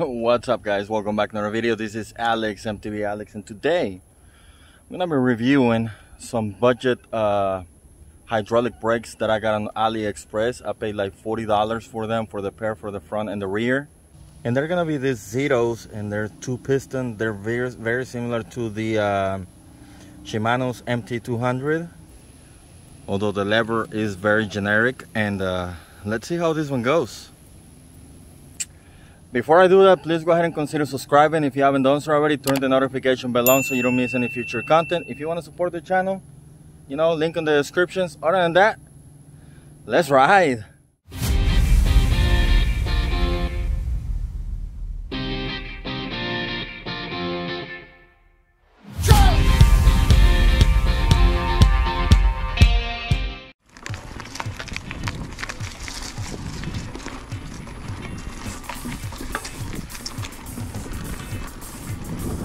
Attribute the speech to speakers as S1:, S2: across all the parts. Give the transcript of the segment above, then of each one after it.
S1: What's up guys? Welcome back to another video. This is Alex, MTB Alex, and today I'm gonna be reviewing some budget uh, hydraulic brakes that I got on AliExpress. I paid like $40 for them for the pair for the front and the rear. And they're gonna be these Zetos and they're two piston. They're very, very similar to the uh, Shimano's MT200. Although the lever is very generic and uh, let's see how this one goes. Before I do that, please go ahead and consider subscribing. If you haven't done so already, turn the notification bell on so you don't miss any future content. If you want to support the channel, you know, link in the descriptions. Other than that, let's ride.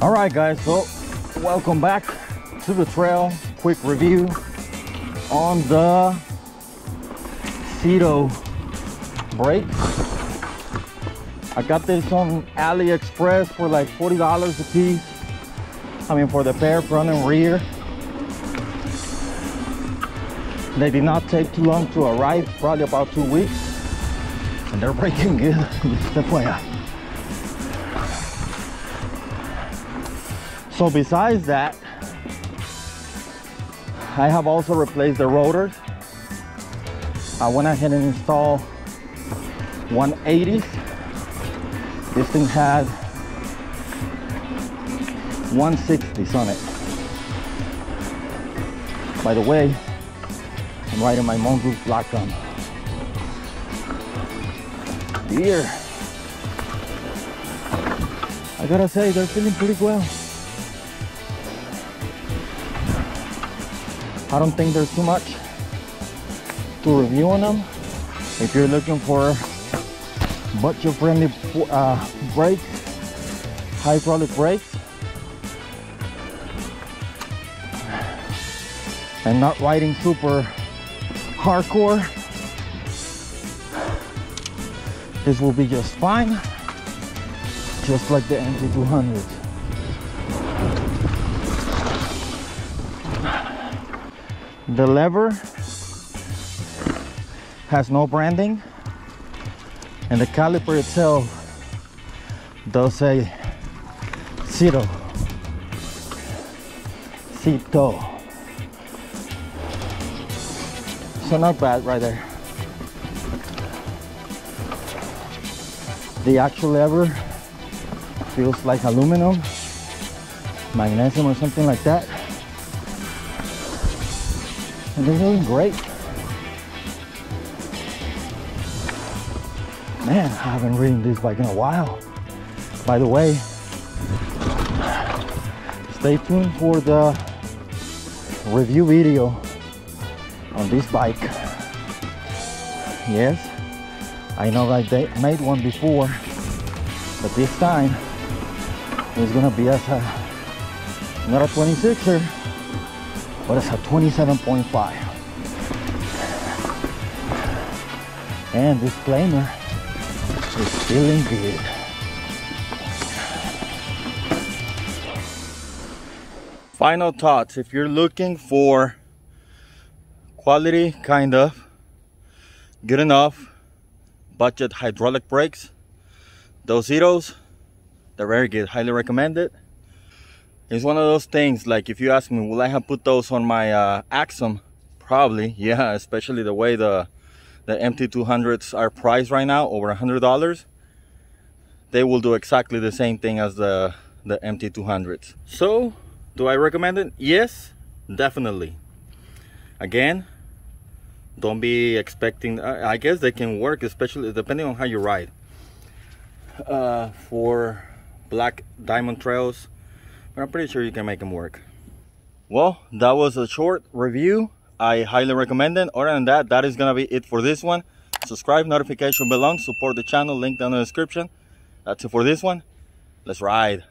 S1: All right guys so welcome back to the trail. Quick review on the Zeto brake. I got this on AliExpress for like $40 a piece. I mean for the pair front and rear. They did not take too long to arrive probably about two weeks. And they're breaking good just FYI So besides that, I have also replaced the rotors. I went ahead and installed 180s. This thing had 160s on it. By the way, I'm riding my Mongoose Blackcomb. Deer. I gotta say, they're feeling pretty well. I don't think there's too much to review on them. If you're looking for budget-friendly uh, brakes, hydraulic brakes, and not riding super hardcore, this will be just fine, just like the MT200s. The lever has no branding and the caliper itself does say Zeto Zeto so not bad right there. The actual lever feels like aluminum magnesium or something like that they're doing great. Man, I haven't ridden this bike in a while. By the way, stay tuned for the review video on this bike. Yes, I know I made one before, but this time it's gonna be as a not a 26er but it's a 27.5 and disclaimer is feeling good. Final thoughts. If you're looking for quality kind of good enough budget hydraulic brakes those Zetos they're very good. Highly recommended it's one of those things like if you ask me will i have put those on my uh axum? Probably yeah especially the way the the mt200s are priced right now over a hundred dollars they will do exactly the same thing as the the mt200s so do i recommend it? Yes definitely. Again don't be expecting i guess they can work especially depending on how you ride. Uh for black diamond trails but I'm pretty sure you can make them work. Well, that was a short review. I highly recommend it. Other than that, that is gonna be it for this one. Subscribe, notification bell support the channel, link down in the description. That's it for this one. Let's ride.